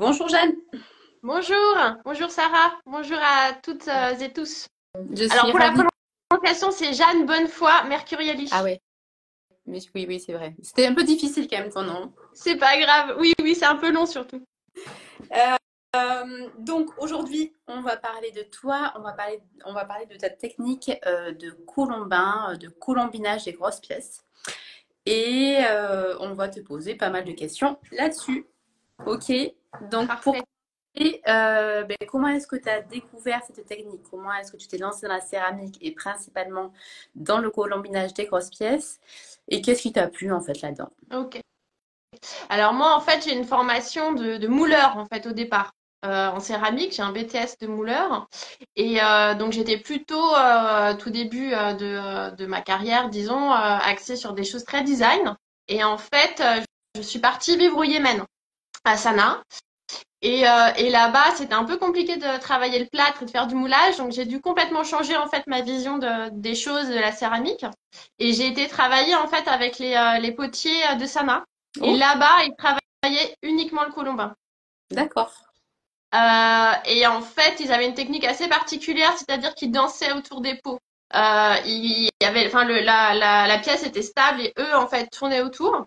Bonjour Jeanne. Bonjour, bonjour Sarah, bonjour à toutes euh, et tous. Je suis Alors pour la prononciation, c'est Jeanne Bonnefoy Mercuriali. Ah ouais. Mais oui, oui, c'est vrai. C'était un peu difficile quand même ton nom. C'est pas grave. Oui, oui, c'est un peu long surtout. Euh, donc aujourd'hui, on va parler de toi, on va parler, on va parler de ta technique euh, de colombin, euh, de colombinage des grosses pièces. Et euh, on va te poser pas mal de questions là-dessus. Ok. Donc pour. Et euh, ben, comment est-ce que tu as découvert cette technique? Comment est-ce que tu t'es lancé dans la céramique et principalement dans le colombinage des grosses pièces? Et qu'est-ce qui t'a plu en fait là-dedans? Ok. Alors moi, en fait, j'ai une formation de, de mouleur en fait au départ. Euh, en céramique, j'ai un BTS de mouleur et euh, donc j'étais plutôt tout début de, de ma carrière, disons, axée sur des choses très design. Et en fait, je suis partie vivre au Yémen, à Sanaa. Et, euh, et là-bas, c'était un peu compliqué de travailler le plâtre et de faire du moulage, donc j'ai dû complètement changer en fait ma vision de, des choses de la céramique. Et j'ai été travailler en fait avec les, euh, les potiers euh, de Sanaa. Et Oh, là-bas, ils travaillaient uniquement le colombin. d'accord. Euh, et en fait, ils avaient une technique assez particulière, c'est-à-dire qu'ils dansaient autour des pots. Euh, il y avait, enfin, le, la, la, la pièce était stable et eux, en fait, tournaient autour.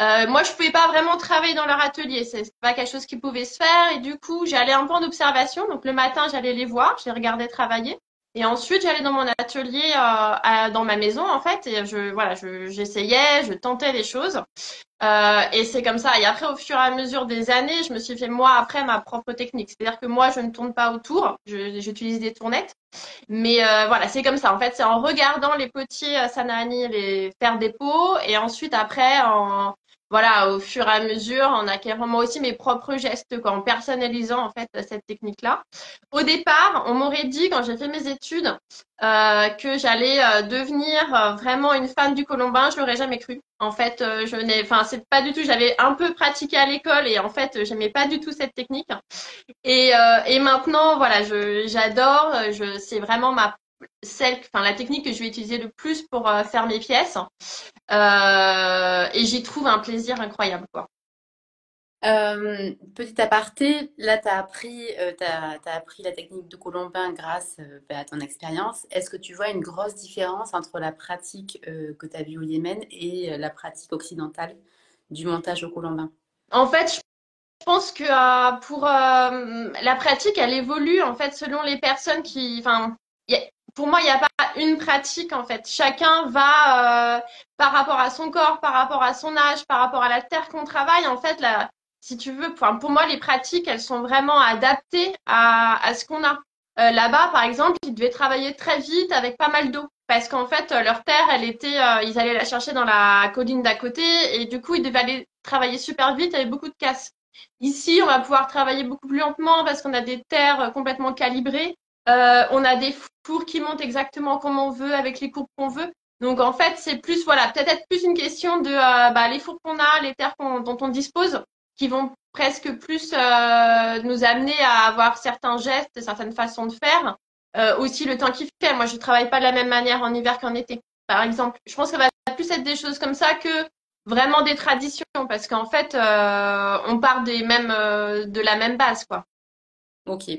Euh, moi, je pouvais pas vraiment travailler dans leur atelier. C'est pas quelque chose qui pouvait se faire. Et du coup, j'allais un peu en observation. Donc, le matin, j'allais les voir, je les regardais travailler. Et ensuite, j'allais dans mon atelier, euh, dans ma maison, en fait. Et je, voilà, je, j'essayais, je tentais les choses. Euh, et c'est comme ça. Et après, au fur et à mesure des années, je me suis fait moi après ma propre technique. C'est-à-dire que moi, je ne tourne pas autour. J'utilise des tournettes. Mais euh, voilà, c'est comme ça. En fait, c'est en regardant les petits euh, Sanaani les faire des pots et ensuite après en voilà, au fur et à mesure, en acquérant moi aussi mes propres gestes, en personnalisant en fait cette technique-là. Au départ, on m'aurait dit quand j'ai fait mes études euh, que j'allais euh, devenir euh, vraiment une fan du colombin. Je l'aurais jamais cru. En fait, je n'ai, enfin, c'est pas du tout. J'avais un peu pratiqué à l'école et en fait, j'aimais pas du tout cette technique. Et, maintenant, voilà, je, j'adore. Je, c'est vraiment ma celle, enfin la technique que je vais utiliser le plus pour euh, faire mes pièces. Euh, et j'y trouve un plaisir incroyable, quoi. Euh, petit aparté, là, tu as appris, t'as appris la technique de colombin grâce ben, à ton expérience. Est-ce que tu vois une grosse différence entre la pratique que tu as vue au Yémen et la pratique occidentale du montage au colombin? En fait, je pense que euh, pour euh, la pratique, elle évolue en fait selon les personnes qui, enfin, pour moi, il n'y a pas une pratique en fait. Chacun va euh, par rapport à son corps, par rapport à son âge, par rapport à la terre qu'on travaille. En fait, là, si tu veux, pour moi, les pratiques, elles sont vraiment adaptées à, à ce qu'on a. Euh, là-bas, par exemple, ils devaient travailler très vite avec pas mal d'eau. Parce qu'en fait, euh, leur terre, elle était, ils allaient la chercher dans la colline d'à côté et du coup, ils devaient aller travailler super vite avec beaucoup de casse. Ici, on va pouvoir travailler beaucoup plus lentement parce qu'on a des terres complètement calibrées. Euh, on a des fours qui montent exactement comme on veut, avec les courbes qu'on veut. Donc en fait, c'est plus, voilà, peut-être plus une question de euh, bah, les fours qu'on a, les terres dont on dispose, qui vont presque plus euh, nous amener à avoir certains gestes, certaines façons de faire. Aussi le temps qu'il fait. Moi, je travaille pas de la même manière en hiver qu'en été, par exemple. Je pense que ça va plus être des choses comme ça que vraiment des traditions, parce qu'en fait, on part des mêmes, de la même base, quoi. Ok.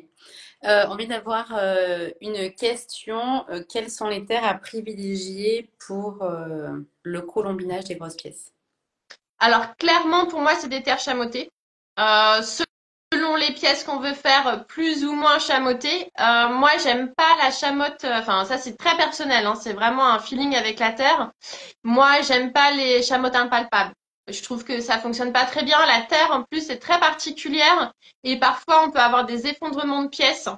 Euh, on vient d'avoir euh, une question. Euh, quelles sont les terres à privilégier pour euh, le colombinage des grosses pièces? Alors clairement, pour moi, c'est des terres chamottées. Euh, selon les pièces qu'on veut faire, plus ou moins chamottées. Euh, moi, j'aime pas la chamotte. Enfin, ça c'est très personnel. Hein, c'est vraiment un feeling avec la terre. Moi, j'aime pas les chamottes impalpables. Je trouve que ça fonctionne pas très bien. La terre, en plus, est très particulière et parfois on peut avoir des effondrements de pièces.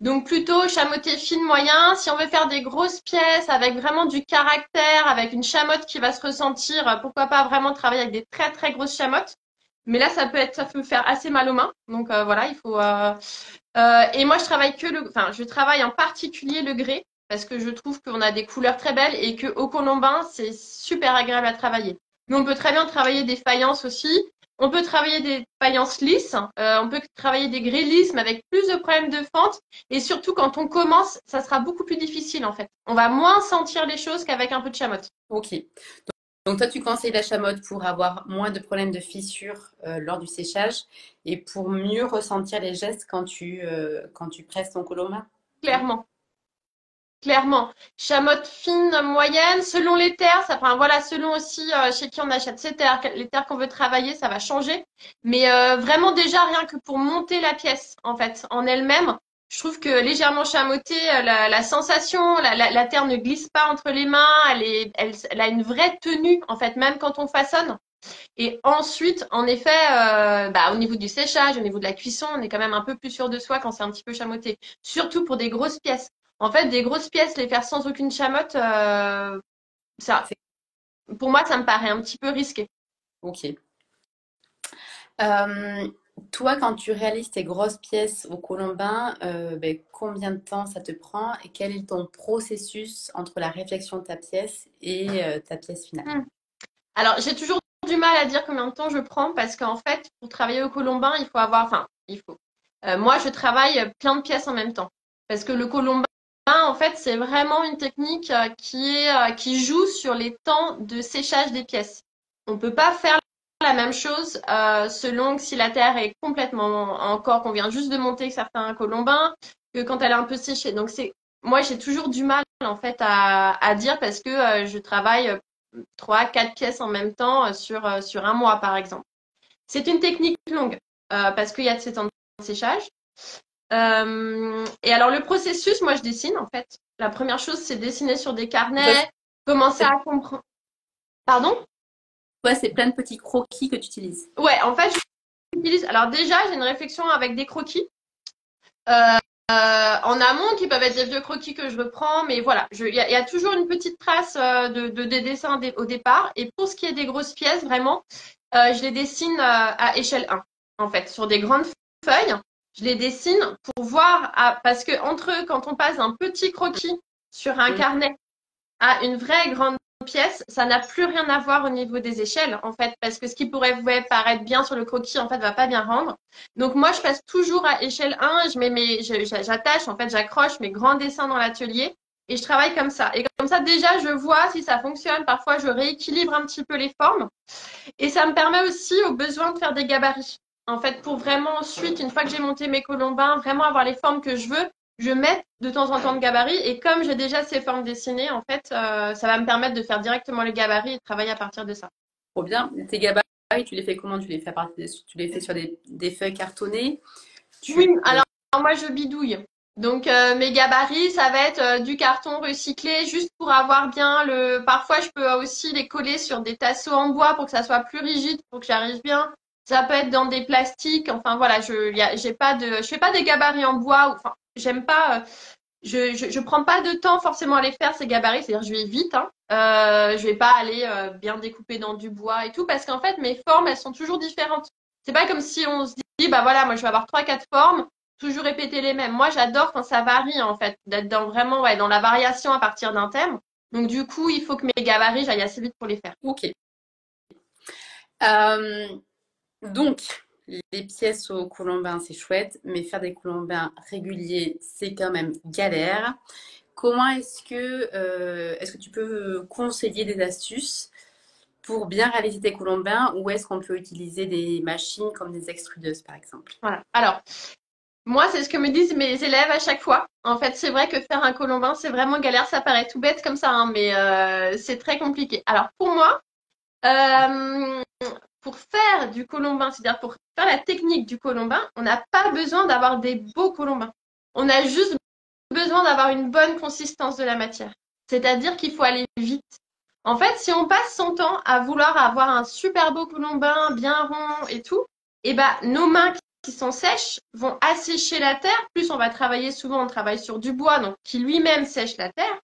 Donc plutôt chamotter fine moyen. Si on veut faire des grosses pièces avec vraiment du caractère, avec une chamotte qui va se ressentir, pourquoi pas vraiment travailler avec des très très grosses chamottes. Mais là, ça peut être, ça peut faire assez mal aux mains. Donc euh, voilà, il faut. euh, euh, et moi, je travaille que le, enfin, je travaille en particulier le grès parce que je trouve qu'on a des couleurs très belles et que au colombin, c'est super agréable à travailler. Mais on peut très bien travailler des faïences aussi. On peut travailler des faïences lisses. Euh, on peut travailler des grès lisses, mais avec plus de problèmes de fente. Et surtout, quand on commence, ça sera beaucoup plus difficile en fait. On va moins sentir les choses qu'avec un peu de chamotte. Ok. Donc toi, tu conseilles la chamotte pour avoir moins de problèmes de fissures euh, lors du séchage et pour mieux ressentir les gestes quand tu, euh, quand tu presses ton colombin Clairement. Clairement. Chamotte fine, moyenne, selon les terres, enfin voilà, selon aussi euh, chez qui on achète ces terres, les terres qu'on veut travailler, ça va changer. Mais vraiment déjà rien que pour monter la pièce, en fait, en elle-même, je trouve que légèrement chamottée, la, la sensation, la, terre ne glisse pas entre les mains, elle, a une vraie tenue, en fait, même quand on façonne. Et ensuite, en effet, euh, bah, au niveau du séchage, au niveau de la cuisson, on est quand même un peu plus sûr de soi quand c'est un petit peu chamoté. Surtout pour des grosses pièces. En fait, des grosses pièces, les faire sans aucune chamotte, euh, ça, pour moi, ça me paraît un petit peu risqué. Ok. Euh, toi, quand tu réalises tes grosses pièces au colombin, euh, ben, combien de temps ça te prend et quel est ton processus entre la réflexion de ta pièce et ta pièce finale? Hmm. Alors, j'ai toujours du mal à dire combien de temps je prends parce qu'en fait, pour travailler au colombin, il faut avoir, enfin, il faut. Euh, moi, je travaille plein de pièces en même temps parce que le colombin, en fait, c'est vraiment une technique qui est qui joue sur les temps de séchage des pièces. On peut pas faire la même chose euh, selon si la terre est complètement encore qu'on vient juste de monter certains colombins que quand elle est un peu séchée. Donc moi j'ai toujours du mal en fait à, dire parce que euh, je travaille trois quatre pièces en même temps euh, sur sur un mois par exemple. C'est une technique longue parce qu'il y a ces temps de séchage. Et alors le processus, moi je dessine en fait. La première chose c'est dessiner sur des carnets, commencer à comprendre. Pardon? Ouais, c'est plein de petits croquis que tu utilises. Ouais, en fait, j'utilise. Alors, déjà, j'ai une réflexion avec des croquis. Euh, euh, en amont, qui peuvent être des vieux croquis que je reprends, mais voilà, il y, a toujours une petite trace euh, de, des dessins au départ. Et pour ce qui est des grosses pièces, vraiment, je les dessine à échelle 1, en fait, sur des grandes feuilles. Je les dessine pour voir, parce que entre eux, quand on passe un petit croquis sur un carnet à une vraie grande pièce, ça n'a plus rien à voir au niveau des échelles, en fait, parce que ce qui pourrait vous paraître bien sur le croquis, en fait, va pas bien rendre. Donc, moi, je passe toujours à échelle 1, je mets mes, j'attache, en fait, j'accroche mes grands dessins dans l'atelier et je travaille comme ça. Et comme ça, déjà, je vois si ça fonctionne. Parfois, je rééquilibre un petit peu les formes. Et ça me permet aussi, au besoin, de faire des gabarits. En fait, pour vraiment ensuite, une fois que j'ai monté mes colombins, vraiment avoir les formes que je veux, je mets de temps en temps de gabarits et comme j'ai déjà ces formes dessinées, en fait, euh, ça va me permettre de faire directement les gabarits et de travailler à partir de ça. Trop bien. Tes gabarits, tu les fais comment? Tu les fais tu les fais sur des, feuilles cartonnées? Oui. Alors, moi, je bidouille. Donc euh, mes gabarits, ça va être euh, du carton recyclé, juste pour avoir bien le. Parfois, je peux aussi les coller sur des tasseaux en bois pour que ça soit plus rigide, pour que j'arrive bien. Ça peut être dans des plastiques. Enfin voilà, je j'ai pas de, je fais pas des gabarits en bois. Enfin, j'aime pas. Euh, je, je, je, prends pas de temps forcément à les faire ces gabarits, c'est-à-dire je vais vite. Hein. Euh, je vais pas aller euh, bien découper dans du bois et tout, parce qu'en fait mes formes elles sont toujours différentes. C'est pas comme si on se dit bah voilà moi je vais avoir trois quatre formes, toujours répéter les mêmes. Moi j'adore quand ça varie en fait, d'être dans vraiment ouais dans la variation à partir d'un thème. Donc du coup il faut que mes gabarits j'aille assez vite pour les faire. Ok. Euh, donc les pièces au colombin, c'est chouette, mais faire des colombins réguliers, c'est quand même galère. Comment est-ce que, euh, est-ce que tu peux conseiller des astuces pour bien réaliser tes colombins ou est-ce qu'on peut utiliser des machines comme des extrudeuses par exemple? Voilà. Alors, moi, c'est ce que me disent mes élèves à chaque fois. En fait, c'est vrai que faire un colombin, c'est vraiment galère. Ça paraît tout bête comme ça, hein, mais euh, c'est très compliqué. Alors, pour moi, euh, pour faire du colombin, c'est-à-dire pour faire la technique du colombin, on n'a pas besoin d'avoir des beaux colombins. On a juste besoin d'avoir une bonne consistance de la matière. C'est-à-dire qu'il faut aller vite. En fait, si on passe son temps à vouloir avoir un super beau colombin bien rond et tout, eh ben, nos mains qui sont sèches vont assécher la terre. Plus on va travailler souvent, on travaille sur du bois, donc qui lui-même sèche la terre.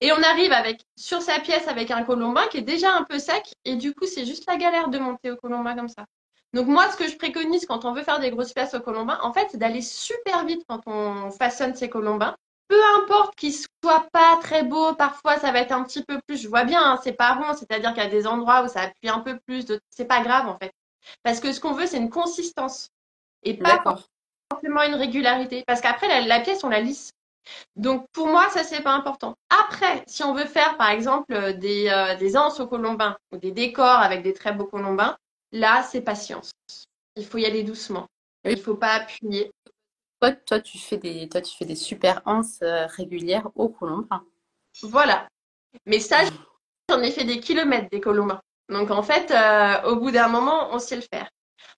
Et on arrive avec sur sa pièce avec un colombin qui est déjà un peu sec et du coup c'est juste la galère de monter au colombin comme ça. Donc moi ce que je préconise quand on veut faire des grosses pièces au colombin, en fait c'est d'aller super vite quand on façonne ces colombins. Peu importe qu'ils soient pas très beaux, parfois ça va être un petit peu plus, je vois bien, hein, c'est pas rond, c'est-à-dire qu'il y a des endroits où ça appuie un peu plus, c'est pas grave en fait. Parce que ce qu'on veut c'est une consistance et pas forcément une régularité. Parce qu'après la, la pièce on la lisse. Donc pour moi, ça c'est pas important. Après, si on veut faire par exemple des, euh, des anses au colombin ou des décors avec des très beaux colombins, là c'est patience. Il faut y aller doucement. Il ne faut pas appuyer. Toi, toi, tu fais des, toi, tu fais des super anses euh, régulières au colombin. Voilà. Mais ça, j'en ai fait des kilomètres des colombins. Donc en fait, euh, au bout d'un moment, on sait le faire.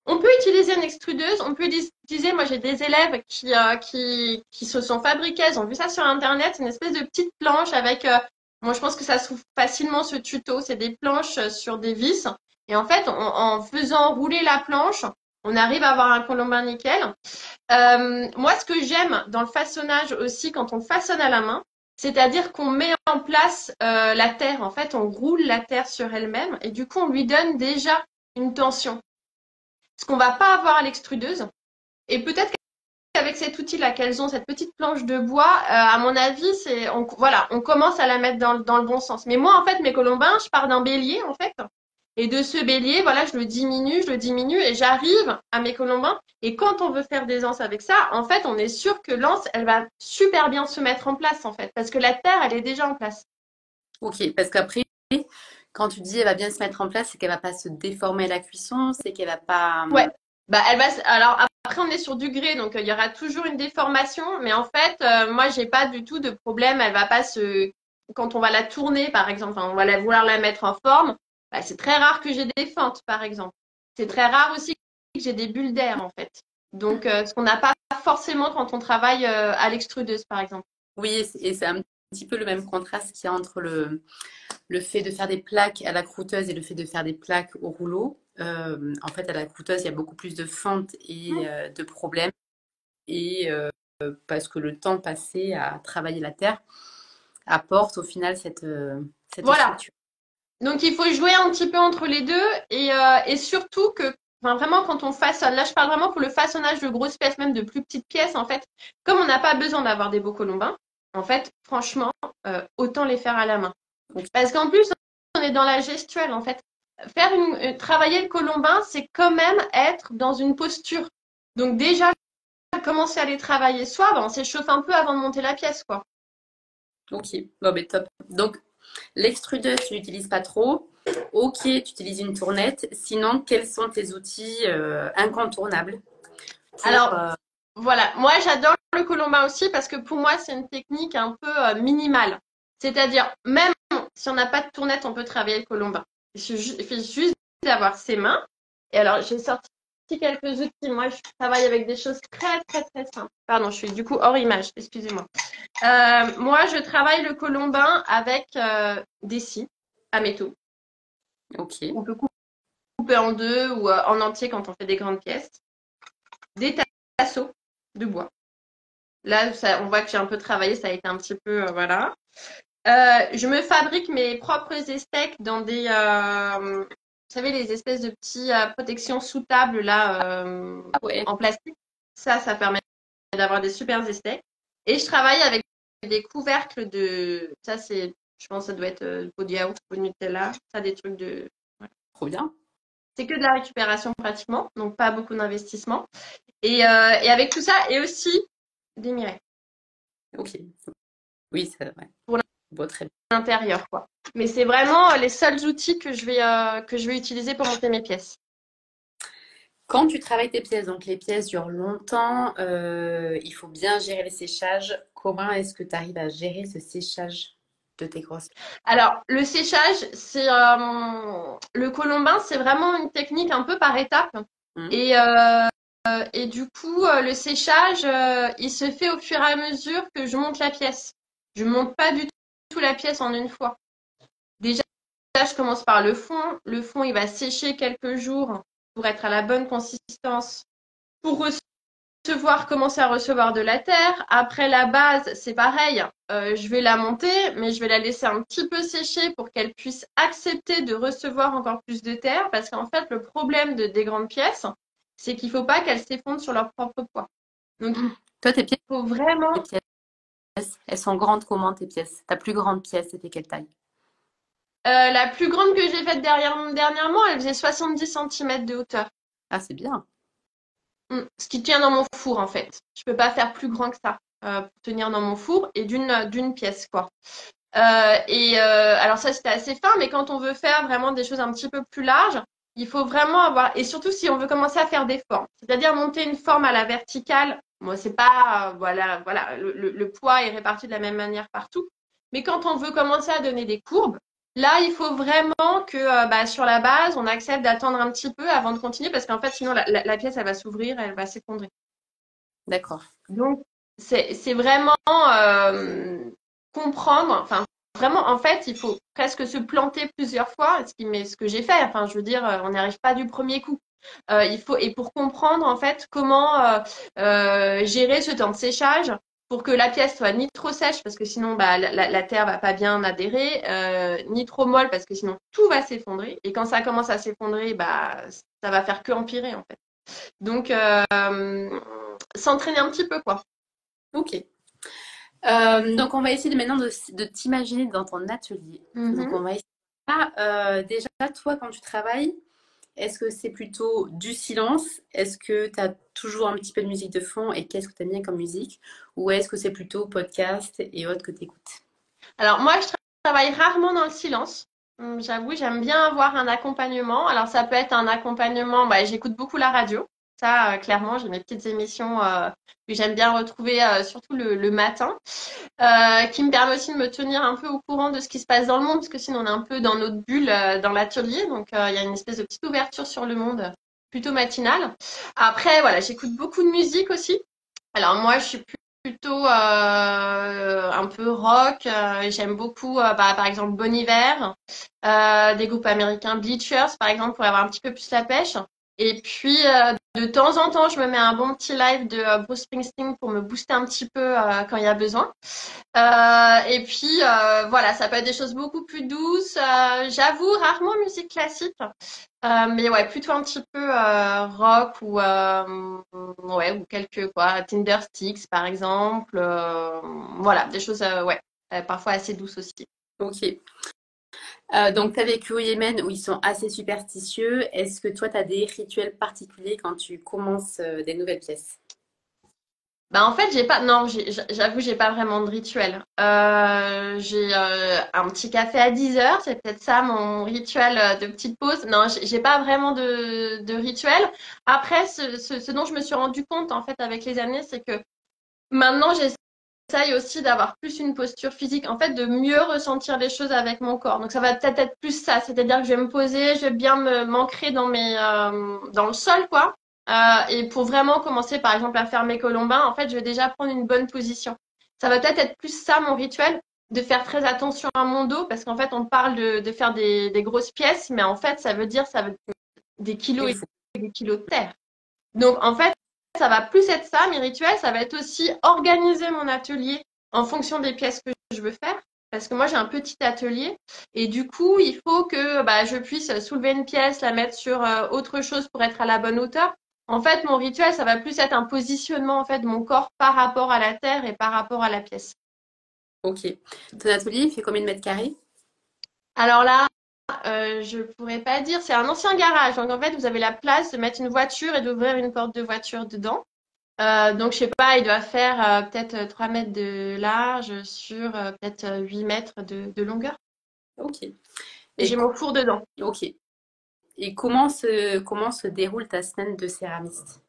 On peut utiliser une extrudeuse, on peut utiliser, moi j'ai des élèves qui, euh, qui, qui, se sont fabriqués, ils ont vu ça sur internet, une espèce de petite planche avec, euh, moi je pense que ça se trouve facilement ce tuto, c'est des planches sur des vis. Et en fait, en faisant rouler la planche, on arrive à avoir un colombin nickel. Euh, moi, ce que j'aime dans le façonnage aussi, quand on façonne à la main, c'est-à-dire qu'on met en place euh, la terre. En fait, on roule la terre sur elle-même et du coup, on lui donne déjà une tension. Ce qu'on va pas avoir à l'extrudeuse. Et peut-être qu'avec cet outil-là qu'elles ont, cette petite planche de bois, euh, à mon avis, c'est, on, voilà, on commence à la mettre dans, dans, le bon sens. Mais moi, en fait, mes colombins, je pars d'un bélier, en fait. Et de ce bélier, voilà, je le diminue, je le diminue et j'arrive à mes colombins. Et quand on veut faire des anses avec ça, en fait, on est sûr que l'anse, elle va super bien se mettre en place, en fait, parce que la terre, elle est déjà en place. Ok, parce qu'après, quand tu dis elle va bien se mettre en place, c'est qu'elle va pas se déformer à la cuisson, c'est qu'elle va pas. Ouais. Bah, elle va. Alors après, on est sur du grès, donc il y aura toujours une déformation, mais en fait, euh, moi, j'ai pas du tout de problème. Elle va pas se. Quand on va la tourner, par exemple, on va la, vouloir la mettre en forme, bah, c'est très rare que j'ai des fentes, par exemple. C'est très rare aussi que j'ai des bulles d'air, en fait. Donc, euh, ce qu'on n'a pas forcément quand on travaille euh, à l'extrudeuse, par exemple. Oui, et c'est un petit peu le même contraste qu'il y a entre le, le fait de faire des plaques à la croûteuse et le fait de faire des plaques au rouleau. Euh, en fait, à la croûteuse, il y a beaucoup plus de fentes et mmh. de problèmes. Et parce que le temps passé à travailler la terre apporte au final cette, cette voilà. structure. Donc il faut jouer un petit peu entre les deux et, euh, et surtout que enfin, vraiment quand on façonne, là je parle vraiment pour le façonnage de grosses pièces, même de plus petites pièces en fait, comme on n'a pas besoin d'avoir des beaux colombins, en fait franchement euh, autant les faire à la main. Parce qu'en plus on est dans la gestuelle en fait. Faire une, euh, travailler le colombin, c'est quand même être dans une posture. Donc déjà commencer à les travailler soi, ben, on s'échauffe un peu avant de monter la pièce quoi. Ok, bon mais top. Donc L'extrudeuse, tu n'utilises pas trop. Ok, tu utilises une tournette. Sinon, quels sont tes outils euh, incontournables Alors, euh, voilà, moi j'adore le colombin aussi parce que pour moi, c'est une technique un peu euh, minimale. C'est-à-dire, même si on n'a pas de tournette, on peut travailler le colombin. Il suffit juste d'avoir ses mains. Et alors, j'ai sorti quelques outils. Moi, je travaille avec des choses très, très, très simples. Pardon, je suis du coup hors image, excusez-moi. Euh, moi, je travaille le colombin avec euh, des scies à métaux. Ok. On peut couper en deux ou euh, en entier quand on fait des grandes pièces. Des tasseaux de bois. Là, ça, on voit que j'ai un peu travaillé, ça a été un petit peu, voilà. je me fabrique mes propres steaks dans des, vous savez, les espèces de petits euh, protections sous table là euh, ah en plastique. Ça, ça permet d'avoir des super steaks. Et je travaille avec des couvercles de. Ça, c'est. Je pense que ça doit être euh, de yaourt, de Nutella. Ça, des trucs de. Trop bien. C'est que de la récupération pratiquement, donc pas beaucoup d'investissement. Et, et, avec tout ça, et aussi des mirets. Ok. Oui, c'est vrai. Pour l'intérieur, quoi. Mais c'est vraiment euh, les seuls outils que je vais, euh, que je vais utiliser pour monter mes pièces. Quand tu travailles tes pièces, donc les pièces durent longtemps, euh, il faut bien gérer les séchages. Comment est-ce que tu arrives à gérer ce séchage? De tes grosses Alors, le séchage, c'est le colombin, c'est vraiment une technique un peu par étapes. Mmh. Et, et du coup, le séchage, il se fait au fur et à mesure que je monte la pièce. Je monte pas du tout la pièce en une fois. Déjà, je commence par le fond. Le fond, il va sécher quelques jours pour être à la bonne consistance, pour recevoir, commencer à recevoir de la terre. Après la base, c'est pareil. Euh, je vais la monter, mais je vais la laisser un petit peu sécher pour qu'elle puisse accepter de recevoir encore plus de terre. Parce qu'en fait, le problème de, des grandes pièces, c'est qu'il ne faut pas qu'elles s'effondrent sur leur propre poids. Donc, toi, tes pièces, faut vraiment. elles sont grandes comment tes pièces? Ta plus grande pièce, c'était quelle taille? Euh, la plus grande que j'ai faite dernièrement, elle faisait 70 cm de hauteur. Ah, c'est bien. Mm. Ce qui tient dans mon four, en fait. Je peux pas faire plus grand que ça. pour tenir dans mon four et d'une d'une pièce, quoi. Euh, et euh, alors ça c'était assez fin, mais quand on veut faire vraiment des choses un petit peu plus larges, il faut vraiment avoir et surtout si on veut commencer à faire des formes, c'est-à-dire monter une forme à la verticale. Moi, c'est pas voilà voilà le, poids est réparti de la même manière partout, mais quand on veut commencer à donner des courbes, là il faut vraiment que euh, bah, sur la base on accepte d'attendre un petit peu avant de continuer parce qu'en fait sinon la, la, la pièce elle va s'ouvrir, elle va s'effondrer. D'accord. Donc c'est vraiment euh, comprendre, enfin vraiment, en fait, il faut presque se planter plusieurs fois, ce qui met ce que j'ai fait. Enfin, je veux dire, euh, on n'y arrive pas du premier coup. Euh, il faut et pour comprendre en fait comment gérer ce temps de séchage pour que la pièce soit ni trop sèche parce que sinon bah, la, la terre va pas bien adhérer, ni trop molle parce que sinon tout va s'effondrer et quand ça commence à s'effondrer, bah ça va faire que empirer en fait. Donc s'entraîner un petit peu quoi. Ok. Euh, donc, on va essayer de, maintenant de, t'imaginer dans ton atelier. Mhm. Donc, on va essayer. Ah, euh, déjà, toi, quand tu travailles, est-ce que c'est plutôt du silence? Est-ce que tu as toujours un petit peu de musique de fond Et qu'est-ce que tu aimes bien comme musique? Ou est-ce que c'est plutôt podcast et autres que tu écoutes Alors, moi, je travaille rarement dans le silence. Hum, j'avoue, j'aime bien avoir un accompagnement. Alors, ça peut être un accompagnement, bah, j'écoute beaucoup la radio. Euh, clairement, j'ai mes petites émissions euh, que j'aime bien retrouver, euh, surtout le, matin, qui me permet aussi de me tenir un peu au courant de ce qui se passe dans le monde, parce que sinon on est un peu dans notre bulle dans l'atelier. Donc, il y a une espèce de petite ouverture sur le monde, plutôt matinale. Après, voilà, j'écoute beaucoup de musique aussi. Alors moi, je suis plutôt un peu rock. J'aime beaucoup, bah, par exemple, Bon Hiver, des groupes américains, Bleachers, par exemple, pour avoir un petit peu plus la pêche. Et puis, euh, de temps en temps, je me mets un bon petit live de euh, Bruce Springsteen pour me booster un petit peu euh, quand il y a besoin. et puis, voilà, ça peut être des choses beaucoup plus douces. J'avoue, rarement musique classique. mais ouais, plutôt un petit peu rock ou ouais ou quelques quoi, Tinder Sticks par exemple. voilà, des choses ouais, parfois assez douces aussi. Ok. Euh, donc, tu as vécu au Yémen où ils sont assez superstitieux. Est-ce que toi, tu as des rituels particuliers quand tu commences euh, des nouvelles pièces? Bah en fait, j'ai pas, non, j'avoue, j'ai pas vraiment de rituel. Euh, j'ai un petit café à 10 heures, c'est peut-être ça mon rituel de petite pause. Non, j'ai pas vraiment de, rituel. Après, ce, dont je me suis rendu compte en fait avec les années, c'est que maintenant j'ai j'essaye aussi d'avoir plus une posture physique, en fait, de mieux ressentir les choses avec mon corps. Donc, ça va peut-être être plus ça, c'est-à-dire que je vais me poser, je vais bien me m'ancrer dans mes, euh, dans le sol, quoi. Euh, et pour vraiment commencer, par exemple, à faire mes colombins, en fait, je vais déjà prendre une bonne position. Ça va peut-être être plus ça mon rituel, de faire très attention à mon dos, parce qu'en fait, on parle de, de faire des, des, grosses pièces, mais en fait, ça veut dire ça veut des kilos et des kilos de terre. Donc, en fait, ça va plus être ça, mes rituels, ça va être aussi organiser mon atelier en fonction des pièces que je veux faire. Parce que moi, j'ai un petit atelier et du coup, il faut que bah, je puisse soulever une pièce, la mettre sur euh, autre chose pour être à la bonne hauteur. En fait, mon rituel, ça va plus être un positionnement en fait de mon corps par rapport à la terre et par rapport à la pièce. Ok. Ton atelier, il fait combien de mètres carrés? Alors là, euh, je pourrais pas dire. C'est un ancien garage. Donc en fait, vous avez la place de mettre une voiture et d'ouvrir une porte de voiture dedans. Euh, donc je sais pas, il doit faire euh, peut-être 3 mètres de large sur peut-être 8 mètres de, longueur. Ok. Et, j'ai mon four dedans. Ok. Et comment se, comment se déroule ta semaine de céramiste?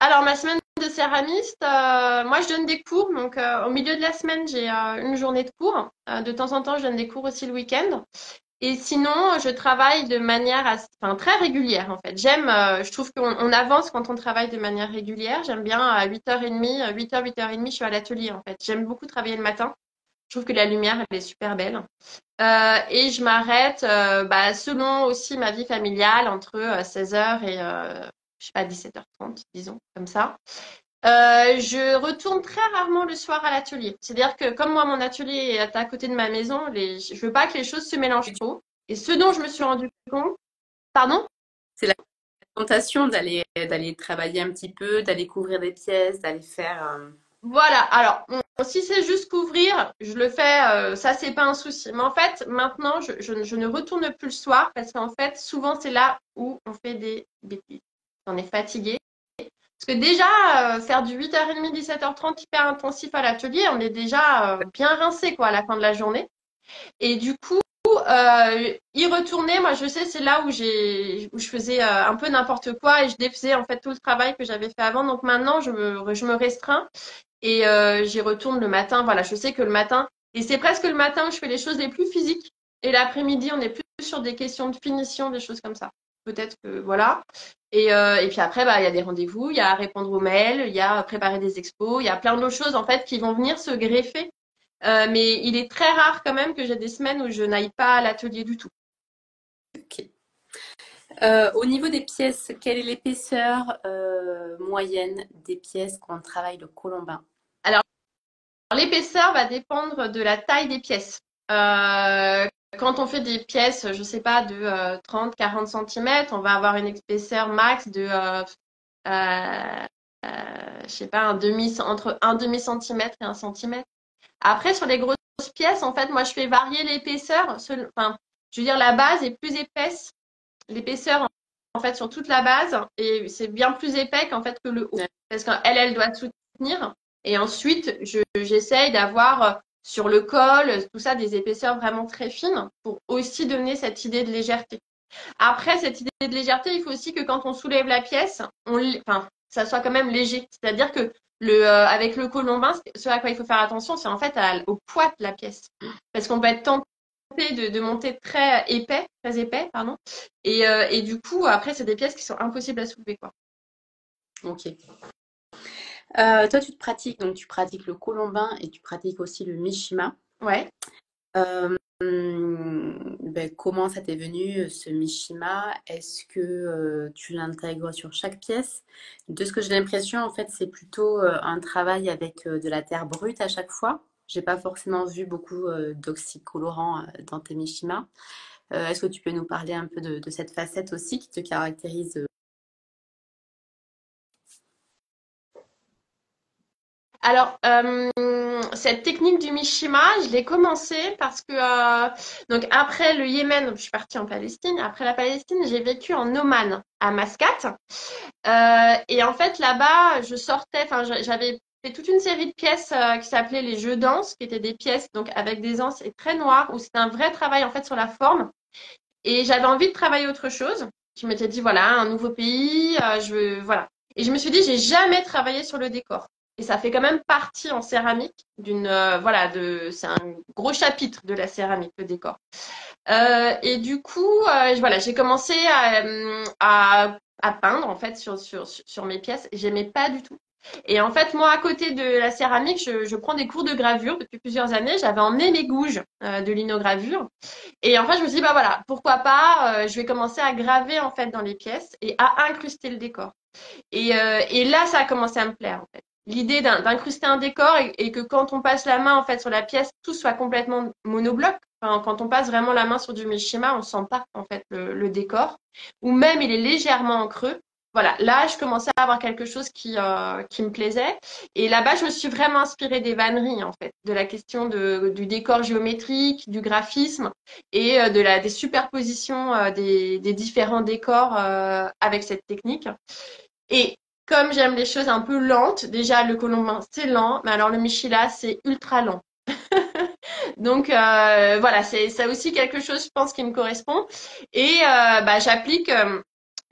Alors ma semaine de céramiste, moi je donne des cours. Donc au milieu de la semaine, j'ai une journée de cours. de temps en temps, je donne des cours aussi le week-end. Et sinon, je travaille de manière enfin, très régulière en fait. J'aime, euh, je trouve qu'on avance quand on travaille de manière régulière. J'aime bien à 8h30, 8h, 8h30, je suis à l'atelier en fait. J'aime beaucoup travailler le matin. Je trouve que la lumière, elle est super belle. Euh, et je m'arrête euh, bah, selon aussi ma vie familiale entre 16h et, je sais pas, 17h30, disons, comme ça. Euh, je retourne très rarement le soir à l'atelier. C'est-à-dire que comme moi, mon atelier est à côté de ma maison, les... je veux pas que les choses se mélangent trop. Et ce dont je me suis rendu compte, pardon? C'est la tentation d'aller d'aller travailler un petit peu, d'aller couvrir des pièces, d'aller faire. Euh, voilà. Alors, si c'est juste couvrir, je le fais. Euh, ça, c'est pas un souci. Mais en fait, maintenant, je, je, je ne retourne plus le soir parce qu'en fait, souvent, c'est là où on fait des bêtises. On est fatigué Parce que déjà, faire du 8h30, 17h30 hyper intensif à l'atelier, on est déjà bien rincé quoi à la fin de la journée. Et du coup, euh, y retourner, moi je sais, c'est là où j'ai, où je faisais euh, un peu n'importe quoi et je défaisais en fait tout le travail que j'avais fait avant. Donc maintenant, je me, je me restreins et euh, j'y retourne le matin. Voilà, je sais que le matin, et c'est presque le matin où je fais les choses les plus physiques. Et l'après-midi, on est plus sur des questions de finition, des choses comme ça. Peut-être que voilà. Et, euh, et puis après, bah, il y a des rendez-vous, il y a répondre aux mails, il y a préparer des expos, il y a plein d'autres choses en fait qui vont venir se greffer euh, mais il est très rare quand même que j'ai des semaines où je n'aille pas à l'atelier du tout. Ok. Euh, au niveau des pièces, quelle est l'épaisseur moyenne des pièces quand on travaille le colombin? Alors, l'épaisseur va dépendre de la taille des pièces. Quand on fait des pièces, je ne sais pas, de 30-40 cm, on va avoir une épaisseur max de, je sais pas, un demi, entre un demi centimètre et un centimètre. Après, sur les grosses pièces, en fait, moi, je fais varier l'épaisseur. Enfin, je veux dire, la base est plus épaisse. L'épaisseur, en fait, sur toute la base, et c'est bien plus épais qu'en fait que le haut. Parce qu'elle, elle doit soutenir. Et ensuite, j'essaye d'avoir euh, sur le col, tout ça, des épaisseurs vraiment très fines pour aussi donner cette idée de légèreté. Après, cette idée de légèreté, il faut aussi que quand on soulève la pièce, on, enfin, ça soit quand même léger. C'est-à-dire que le, euh, avec le colombin, ce à quoi il faut faire attention, c'est en fait au poids de la pièce. Parce qu'on peut être tenté de, de, monter très épais, très épais, pardon. Et, euh, et du coup, après, c'est des pièces qui sont impossibles à soulever, quoi. Ok. Euh, toi, tu te pratiques, donc tu pratiques le colombin et tu pratiques aussi le Mishima. Ouais. Ben, comment ça t'est venu euh, ce Mishima? Est-ce que euh, tu l'intègres sur chaque pièce? De ce que j'ai l'impression, en fait, c'est plutôt euh, un travail avec de la terre brute à chaque fois. J'ai pas forcément vu beaucoup d'oxycolorants dans tes Mishima. Est-ce que tu peux nous parler un peu de, de cette facette aussi qui te caractérise Alors, euh, cette technique du Mishima, je l'ai commencé parce que, euh, donc après le Yémen, je suis partie en Palestine. Après la Palestine, j'ai vécu en Oman, à Mascate. Euh, et en fait, là-bas, je sortais, enfin, j'avais fait toute une série de pièces qui s'appelaient les jeux danse, qui étaient des pièces donc avec des anses et très noires, où c'était un vrai travail en fait sur la forme. Et j'avais envie de travailler autre chose. Je m'étais dit, voilà, un nouveau pays, je veux, voilà. Et je me suis dit, j'ai jamais travaillé sur le décor et ça fait quand même partie en céramique d'une euh, voilà de c'est un gros chapitre de la céramique le décor. Euh, et du coup euh, voilà j'ai commencé à, à, peindre en fait sur sur sur mes pièces. J'aimais pas du tout. Et en fait moi à côté de la céramique je, je prends des cours de gravure depuis plusieurs années. J'avais emmené mes gouges de linogravure. Et en fait je me suis dit bah voilà pourquoi pas je vais commencer à graver en fait dans les pièces et à incruster le décor. Et, et là ça a commencé à me plaire en fait l'idée d'incruster un décor et, que quand on passe la main en fait sur la pièce, tout soit complètement monobloc. quand on passe vraiment la main sur du Mishima, on sent pas en fait le, décor, ou même il est légèrement en creux. Voilà, là je commençais à avoir quelque chose qui euh, qui me plaisait. Et là-bas, je me suis vraiment inspirée des vanneries en fait, de la question de, du décor géométrique, du graphisme et euh, de la des superpositions euh, des, des différents décors avec cette technique. Et comme j'aime les choses un peu lentes, déjà le colombin c'est lent, mais alors le michila c'est ultra lent. Donc euh, voilà, c'est aussi quelque chose, je pense, qui me correspond. Et euh, bah, j'applique euh,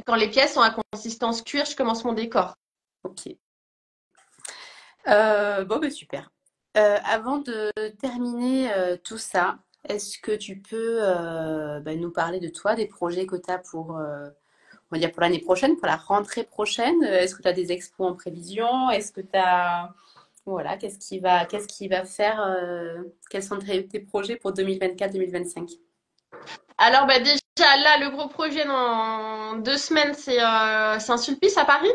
quand les pièces sont à consistance cuir, je commence mon décor. Ok. bon, bah, super. avant de terminer tout ça, est-ce que tu peux bah, nous parler de toi, des projets que tu as pour on va dire pour l'année prochaine, pour la rentrée prochaine euh, Est-ce que tu as des expos en prévision? Est-ce que tu as. Voilà, qu'est-ce qui va, qu'est-ce va faire euh, Quels sont tes, projets pour 2024-2025 Alors, bah, déjà, là, le gros projet dans deux semaines, c'est euh, Saint-Sulpice à Paris.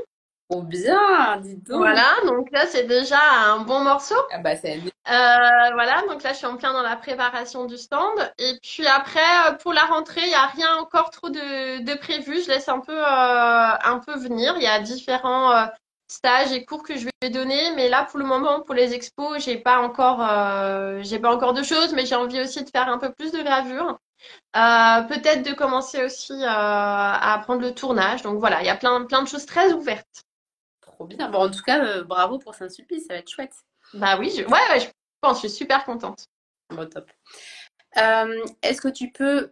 Oh bien, dis donc. Voilà, donc là c'est déjà un bon morceau. Ah bah c'est. Euh, voilà, donc là je suis en plein dans la préparation du stand. Et puis après euh, pour la rentrée, il n'y a rien encore trop de, de, prévu. Je laisse un peu euh, un peu venir. Il y a différents euh, stages et cours que je vais donner, mais là pour le moment pour les expos, j'ai pas encore j'ai pas encore de choses, mais j'ai envie aussi de faire un peu plus de gravure. peut-être de commencer aussi à apprendre le tournage. Donc voilà, il y a plein plein de choses très ouvertes trop bien. Bon, en tout cas, bravo pour Saint-Sulpice, ça va être chouette. Bah oui, je... ouais, je pense, je suis super contente. Bon, top. Est-ce que tu peux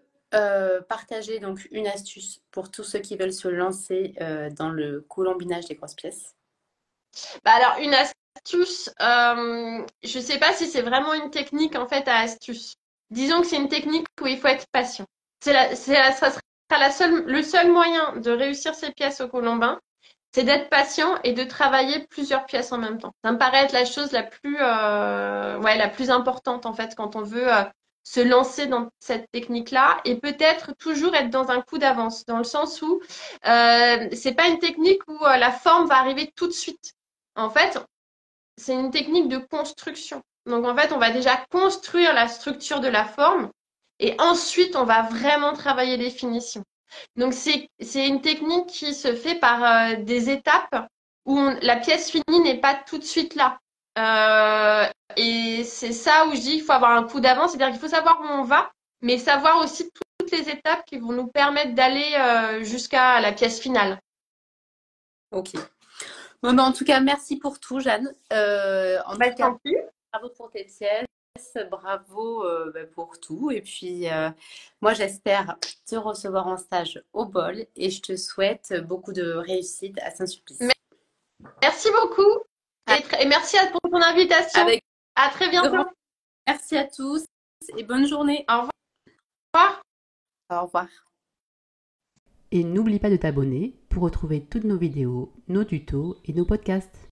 partager donc une astuce pour tous ceux qui veulent se lancer dans le colombinage des grosses pièces? Bah alors, une astuce, euh, je ne sais pas si c'est vraiment une technique en fait à astuce. Disons que c'est une technique où il faut être patient. C'est la, ça sera la seule, le seul moyen de réussir ces pièces au colombin, c'est d'être patient et de travailler plusieurs pièces en même temps. Ça me paraît être la chose la plus, euh, importante en fait quand on veut euh, se lancer dans cette technique-là et peut-être toujours être dans un coup d'avance, dans le sens où euh, c'est pas une technique où euh, la forme va arriver tout de suite. En fait, c'est une technique de construction. Donc en fait, on va déjà construire la structure de la forme et ensuite on va vraiment travailler les finitions. Donc c'est une technique qui se fait par euh, des étapes où la pièce finie n'est pas tout de suite là. Euh, et c'est ça où je dis qu'il faut avoir un coup d'avance, c'est-à-dire qu'il faut savoir où on va, mais savoir aussi toutes les étapes qui vont nous permettre d'aller euh, jusqu'à la pièce finale. Ok. Bon, ben, en tout cas, merci pour tout, Jeanne. En bah, tout cas, bravo pour tes pièces, bravo euh, ben, pour tout. Et puis, euh, moi, j'espère te recevoir en stage au bol et je te souhaite beaucoup de réussite à Saint-Sulpice. Merci beaucoup et, merci pour ton invitation. Avec... À très bientôt. Merci à tous et bonne journée. Au revoir. Au revoir. Et n'oublie pas de t'abonner pour retrouver toutes nos vidéos, nos tutos et nos podcasts.